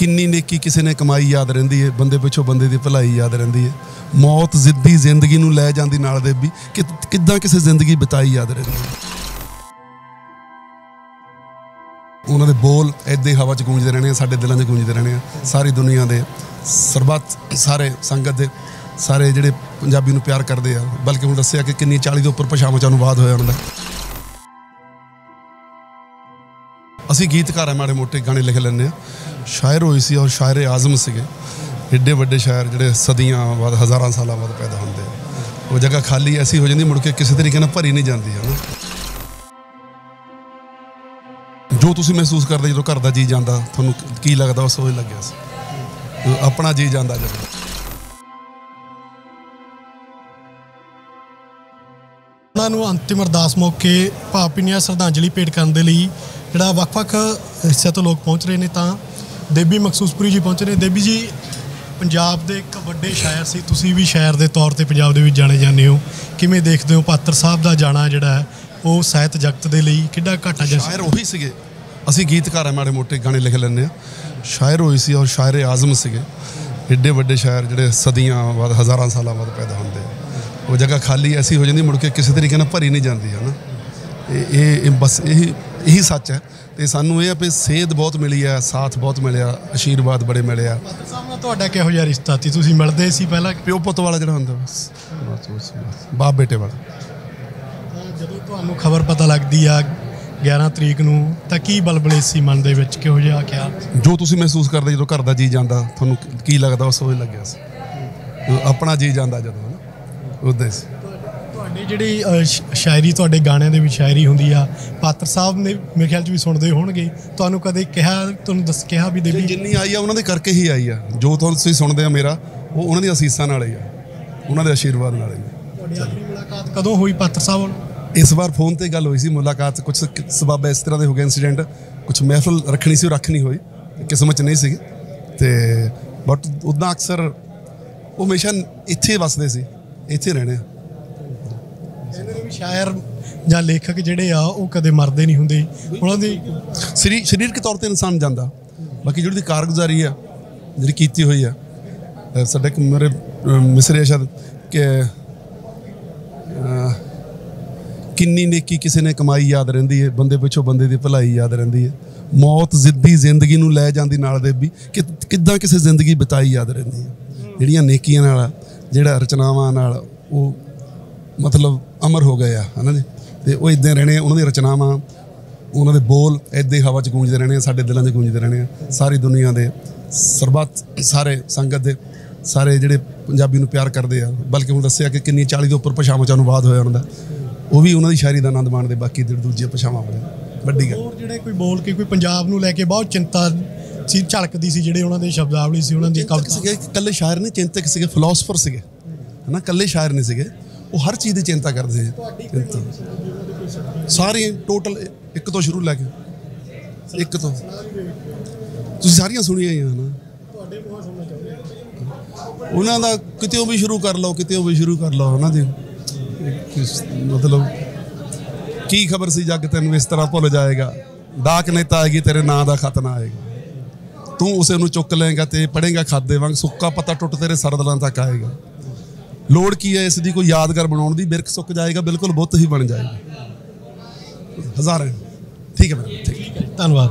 ਕਿੰਨੀ ਨੇਕੀ ਕਿਸੇ ਨੇ ਕਮਾਈ ਯਾਦ ਰਹਿੰਦੀ ਹੈ ਬੰਦੇ ਪਿੱਛੋਂ ਬੰਦੇ ਦੀ ਭਲਾਈ ਯਾਦ ਰਹਿੰਦੀ ਹੈ ਮੌਤ ਜ਼ਿੱਦੀ ਜ਼ਿੰਦਗੀ ਨੂੰ ਲੈ ਜਾਂਦੀ ਨਾਲ ਦੇ ਵੀ ਕਿੱਦਾਂ ਕਿਸੇ ਜ਼ਿੰਦਗੀ ਬਿਤਾਈ ਯਾਦ ਰਹਿੰਦੀ ਹੈ ਉਹਨਾਂ ਦੇ ਬੋਲ ਐਦੇ ਹਵਾ 'ਚ ਗੂੰਜਦੇ ਰਹਿਣੇ ਆ, ਸਾਡੇ ਦਿਲਾਂ 'ਚ ਗੂੰਜਦੇ ਰਹਿਣੇ ਆ, ਸਾਰੀ ਦੁਨੀਆ ਦੇ ਸਰਬੱਤ, ਸਾਰੇ ਸੰਗਤ ਦੇ, ਸਾਰੇ ਜਿਹੜੇ ਪੰਜਾਬੀ ਨੂੰ ਪਿਆਰ ਕਰਦੇ ਆ, ਬਲਕਿ ਹੁਣ ਦੱਸਿਆ ਕਿ ਕਿੰਨੀ 40 ਦੇ ਉੱਪਰ ਭਾਸ਼ਾਵਾਂ 'ਚ ਅਨੁਵਾਦ ਹੋਇਆ ਉਹਨਾਂ ਦਾ। ਅਸੀਂ ਗੀਤਕਾਰ ਆ, ਮਾੜੇ ਮੋਟੇ ਗਾਣੇ ਲਿਖ ਲੈਂਦੇ ਆ ਸ਼ਾਇਰ ਹੋਈ ਸੀ ਔਰ ਸ਼ਾਇਰ ਆਜ਼ਮ ਸੀਗੇ। ਏਡੇ ਵੱਡੇ ਸ਼ਾਇਰ ਜਿਹੜੇ ਸਦੀਆਂ ਬਾਅਦ, ਹਜ਼ਾਰਾਂ ਸਾਲਾਂ ਬਾਅਦ ਪੈਦਾ ਹੁੰਦੇ ਉਹ ਜਗ੍ਹਾ ਖਾਲੀ ਐਸੀ ਹੋ ਜਾਂਦੀ, ਮੁੜ ਕੇ ਕਿਸੇ ਤਰੀਕੇ ਨਾਲ ਭਰੀ ਨਹੀਂ ਜਾਂਦੀ ਹੈ ਨਾ ਜੋ ਤੁਸੀਂ ਮਹਿਸੂਸ ਕਰਦੇ ਜਦੋਂ ਘਰ ਦਾ ਜੀ ਜਾਂਦਾ, ਤੁਹਾਨੂੰ ਕੀ ਲੱਗਦਾ, ਉਸ ਵੇਲੇ ਲੱਗਿਆ ਸੀ? ਆਪਣਾ ਜੀ ਜਾਂਦਾ ਜਦੋਂ। ਉਹਨਾਂ ਨੂੰ ਅੰਤਿਮ ਅਰਦਾਸ ਮੌਕੇ ਭਾਵਪੀਨੀਆਂ ਸ਼ਰਧਾਂਜਲੀ ਭੇਟ ਕਰਨ ਦੇ ਲਈ ਜਿਹੜਾ ਵੱਖ-ਵੱਖ ਹਿੱਸਿਆਂ ਤੋਂ ਲੋਕ ਪਹੁੰਚ ਰਹੇ ਨੇ ਤਾਂ ਦੇਬੀ ਮਕਸੂਸਪੁਰੀ ਜੀ ਪਹੁੰਚ ਰਹੇ ਨੇ। ਦੇਬੀ ਜੀ, ਪੰਜਾਬ ਦੇ ਇੱਕ ਵੱਡੇ ਸ਼ਾਇਰ ਸੀ। ਤੁਸੀਂ ਵੀ ਸ਼ਾਇਰ ਦੇ ਤੌਰ ਤੇ ਪੰਜਾਬ ਦੇ ਵਿੱਚ ਜਾਣੇ ਜਾਂਦੇ ਹੋ। ਕਿਵੇਂ ਦੇਖਦੇ ਹੋ ਪਾਤਰ ਸਾਹਿਬ ਦਾ ਜਾਣਾ ਜਿਹੜਾ ਹੈ, ਉਹ ਸਾਹਿਤ ਜਗਤ ਦੇ ਲਈ ਕਿੱਡਾ ਘਾਟਾ ਜਿਹਾ ਸ਼ਾਇਰ ਉਹੀ ਸੀਗੇ। ਅਸੀਂ ਗੀਤਕਾਰ ਆ, ਮਾੜੇ ਮੋਟੇ ਗਾਣੇ ਲਿਖ ਲੈਂਦੇ ਆ ਸ਼ਾਇਰ ਹੋਈ ਸੀ ਔਰ ਸ਼ਾਇਰ ਆਜ਼ਮ ਸੀਗੇ। ਏਡੇ ਵੱਡੇ ਸ਼ਾਇਰ ਜਿਹੜੇ ਸਦੀਆਂ ਬਾਅਦ, ਹਜ਼ਾਰਾਂ ਸਾਲਾਂ ਬਾਅਦ ਪੈਦਾ ਹੁੰਦੇ ਉਹ ਜਗ੍ਹਾ ਖਾਲੀ ਐਸੀ ਹੋ ਜਾਂਦੀ, ਮੁੜ ਕੇ ਕਿਸੇ ਤਰੀਕੇ ਨਾਲ ਭਰੀ ਨਹੀਂ ਜਾਂਦੀ ਹੈ ਨਾ ਇਹ ਇਹ ਬਸ ਇਹੀ ਇਹੀ ਸੱਚ ਹੈ। ਤੇ ਸਾਨੂੰ ਇਹ ਆ ਵੀ ਸੇਧ ਬਹੁਤ ਮਿਲੀ ਆ ਸਾਥ ਬਹੁਤ ਮਿਲਿਆ ਆਸ਼ੀਰਵਾਦ ਬੜੇ ਮਿਲੇ ਆ। ਤੁਹਾਡਾ ਕਿਹੋ ਜਿਹਾ ਰਿਸ਼ਤਾ ਸੀ? ਤੁਸੀਂ ਮਿਲਦੇ ਸੀ ਪਹਿਲਾਂ? ਪਿਓ ਪੁੱਤ ਵਾਲਾ ਜਿਹੜਾ ਹੁੰਦਾ ਬਸ। ਬਾਪ ਬੇਟੇ ਵਾਲਾ। ਜਦੋਂ ਤੁਹਾਨੂੰ ਖਬਰ ਪਤਾ ਲੱਗਦੀ ਆ 11 ਤਰੀਕ ਨੂੰ ਤਾਂ ਕੀ ਬਲਬਲੇ ਸੀ ਮਨ ਦੇ ਵਿੱਚ? ਕਿਹੋ ਜਿਹਾ ਖਿਆਲ? ਜੋ ਤੁਸੀਂ ਮਹਿਸੂਸ ਕਰਦੇ ਜਦੋਂ ਘਰ ਦਾ ਜੀ ਜਾਂਦਾ ਤੁਹਾਨੂੰ ਕੀ ਲੱਗਦਾ ਉਸ ਵੇਲੇ ਲੱਗਿਆ ਸੀ? ਆਪਣਾ ਜੀ ਜਾਂਦਾ ਜਦੋਂ ਨਾ ਉਦੋਂ ਸੀ। ਤੁਹਾਡੀ ਜਿਹੜੀ ਸ਼ਾਇਰੀ ਤੁਹਾਡੇ ਗਾਣਿਆਂ ਦੇ ਵਿੱਚ ਸ਼ਾਇਰੀ ਹੁੰਦੀ ਆ ਪਾਤਰ ਸਾਹਿਬ ਨੇ ਮੇਰੇ ਖਿਆਲ ਚ ਵੀ ਸੁਣਦੇ ਹੋਣਗੇ। ਤੁਹਾਨੂੰ ਕਦੇ ਕਿਹਾ ਤੁਹਾਨੂੰ ਦੱਸ ਕਿਹਾ ਵੀ ਦੇਵੀ? ਜਿੰਨੀ ਆਈ ਆ ਉਹਨਾਂ ਦੇ ਕਰਕੇ ਹੀ ਆਈ ਆ। ਜੋ ਤੁਹਾਨੂੰ ਤੁਸੀਂ ਸੁਣਦੇ ਆ ਮੇਰਾ ਉਹ ਉਹਨਾਂ ਦੀ ਅਸੀਸਾਂ ਨਾਲ ਹੀ ਆ। ਉਹਨਾਂ ਦੇ ਆਸ਼ੀਰਵਾਦ ਨਾਲ ਹੀ। ਤੁਹਾਡੀ ਆਖਰੀ ਮੁਲਾਕਾਤ ਕਦੋਂ ਹੋਈ ਪਾਤਰ ਸਾਹਿਬ ਨਾਲ? ਇਸ ਵਾਰ ਫੋਨ ਤੇ ਗੱਲ ਹੋਈ ਸੀ ਮੁਲਾਕਾਤ ਕੁਝ ਸਬਬ ਇਸ ਤਰ੍ਹਾਂ ਦੇ ਹੋ ਗਏ ਇਨਸੀਡੈਂਟ ਕੁਝ ਮਹਿਫਲ ਰੱਖਣੀ ਸੀ ਉਹ ਰੱਖ ਨਹੀਂ ਹੋਈ। ਕਿਸਮਤ ਚ ਨਹੀਂ ਸੀ ਤੇ ਬਟ ਉਦਾਂ ਅਕਸਰ ਉਹ ਹਮੇਸ਼ਾ ਇੱਥੇ ਵਸਦੇ ਸੀ। ਇੱਥੇ ਰਹਿਣੇ ਆ। ਕਹਿੰਦੇ ਨੇ ਵੀ ਸ਼ਾਇਰ ਜਾਂ ਲੇਖਕ ਜਿਹੜੇ ਆ, ਉਹ ਕਦੇ ਮਰਦੇ ਨਹੀਂ ਹੁੰਦੇ। ਉਹਨਾਂ ਦੀ ਸਰੀ, ਸਰੀਰਕ ਤੌਰ ਤੇ ਇਨਸਾਨ ਜਾਂਦਾ। ਬਾਕੀ ਜਿਹੜੀ ਦੀ ਕਾਰਗੁਜ਼ਾਰੀ ਆ, ਜਿਹੜੀ ਕੀਤੀ ਹੋਈ ਆ ਸਾਡੇ ਮੇਰੇ ਮਿਸਰੇ ਸ਼ਾਇਦ ਕਿ ਕਿੰਨੀ ਨੇਕੀ ਕਿਸੇ ਨੇ ਕਮਾਈ ਯਾਦ ਰਹਿੰਦੀ ਹੈ ਬੰਦੇ ਪਿੱਛੋਂ ਬੰਦੇ ਦੀ ਭਲਾਈ ਯਾਦ ਰਹਿੰਦੀ ਹੈ ਮੌਤ ਜ਼ਿੱਦੀ ਜ਼ਿੰਦਗੀ ਨੂੰ ਲੈ ਜਾਂਦੀ ਨਾਲ ਦੇ ਵੀ ਕਿੱਦਾਂ ਕਿਸੇ ਜ਼ਿੰਦਗੀ ਬਿਤਾਈ ਯਾਦ ਰਹਿੰਦੀ ਹੈ ਜਿਹੜੀਆਂ ਨੇਕੀਆਂ ਨਾਲ ਜਿਹੜਾ ਰਚਨਾਵਾਂ ਨਾਲ ਉਹ ਮਤਲਬ ਅਮਰ ਹੋ ਗਏ ਆ ਹਨਾ ਜੀ? ਤੇ ਉਹ ਇਦਾਂ ਰਹਿਣੇ ਆ, ਉਹਨਾਂ ਦੀਆਂ ਰਚਨਾਵਾਂ ਉਹਨਾਂ ਦੇ ਬੋਲ ਐਦੇ ਹਵਾ 'ਚ ਗੂੰਜਦੇ ਰਹਿਣੇ ਆ ਸਾਡੇ ਦਿਲਾਂ 'ਚ ਗੂੰਜਦੇ ਰਹਿਣੇ ਆ ਸਾਰੀ ਦੁਨੀਆ ਦੇ ਸਰਬੱਤ ਸਾਰੇ ਸੰਗਤ ਦੇ ਸਾਰੇ ਜਿਹੜੇ ਪੰਜਾਬੀ ਨੂੰ ਪਿਆਰ ਕਰਦੇ ਆ ਬਲਕਿ ਹੁਣ ਦੱਸਿਆ ਕਿ ਕਿੰਨੀ 40 ਦੇ ਉੱਪਰ ਭਾਸ਼ਾਵਾਂ 'ਚ ਅਨੁਵਾਦ ਹੋਇਆ ਉਹਨਾਂ ਦਾ ਉਹ ਵੀ ਉਹਨਾਂ ਦੀ ਸ਼ਾਇਰੀ ਦਾ ਆਨੰਦ ਮਾਣਦੇ ਬਾਕੀ ਜਿਹੜੇ ਦੂਜੀਆਂ ਭਾਸ਼ਾਵਾਂ ਵਾਲੇ ਵੱਡੀ ਗੱਲ। ਹੋਰ ਜਿਹੜੇ ਕੋਈ ਬੋਲ ਕੇ ਕੋਈ ਪੰਜਾਬ ਨੂੰ ਲੈ ਕੇ ਬਹੁਤ ਚਿੰਤਾ ਸੀ ਝਲਕਦੀ ਸੀ ਜਿਹੜੇ ਉਹਨਾਂ ਦੇ ਸ਼ਬਦਾਵਲੀ ਸੀ ਉਹਨਾਂ ਦੀ ਕਵਿਤਾ। ਸੀਗੇ ਇਕੱਲੇ ਸ਼ਾਇਰ ਨਹੀਂ ਚਿੰਤਕ ਸੀਗੇ ਫਿਲਾਸਫਰ ਸੀਗੇ ਹਨਾ? ਇਕੱਲੇ ਸ਼ਾਇਰ ਨਹੀਂ ਸੀਗੇ। ਉਹ ਹਰ ਚੀਜ਼ ਦੀ ਚਿੰਤਾ ਕਰਦੇ ਚਿੰਤਾ ਸਾਰੀ ਟੋਟਲ ਇੱਕ ਤੋਂ ਸ਼ੁਰੂ ਲੈ ਕੇ। ਇੱਕ ਤੋਂ। ਤੁਸੀਂ ਸਾਰੀਆਂ ਸੁਣੀਆਂ ਹੀ ਆ ਨਾ। ਤੁਹਾਡੇ ਮੂੰਹੋਂ ਸੁਣਨਾ ਚਾਹੁੰਦੇ। ਉਹਨਾਂ ਦਾ ਕਿਤੇ ਵੀ ਸ਼ੁਰੂ ਕਰ ਲਓ ਕਿਤੇ ਵੀ ਸ਼ੁਰੂ ਕਰ ਲਓ ਉਹਨਾਂ ਦੀ ਮਤਲਬ ਕੀ ਖਬਰ ਸੀ ਜੱਗ ਤੈਨੂੰ ਇਸ ਤਰ੍ਹਾਂ ਭੁੱਲ ਜਾਏਗਾ? ਡਾਕ ਨੇਤਾ ਆਏਗੀ ਤੇਰੇ ਨਾਂ ਦਾ ਖਤ ਨਾ ਆਏਗਾ। ਤੂੰ ਉਸੇ ਨੂੰ ਚੁੱਕ ਲਏਗਾ ਤੇ ਪੜੇਗਾ ਖਾਦੇ ਵਾਂਗ ਸੁੱਕਾ ਪੱਤਾ ਟੁੱਟ ਤੇਰੇ ਸਰਦਲਾਂ ਤੱਕ ਆਏਗਾ। ਲੋੜ ਕੀ ਹੈ ਇਸ ਦੀ? ਕੋਈ ਯਾਦਗਾਰ ਬਣਾਉਣ ਦੀ? ਬਿਰਖ ਸੁੱਕ ਜਾਏਗਾ, ਬਿਲਕੁਲ ਬੁੱਤ ਹੀ ਬਣ ਜਾਏਗਾ। ਹਜ਼ਾਰਾਂ। ਠੀਕ ਹੈ ਮੈਡਮ ਠੀਕ ਧੰਨਵਾਦ।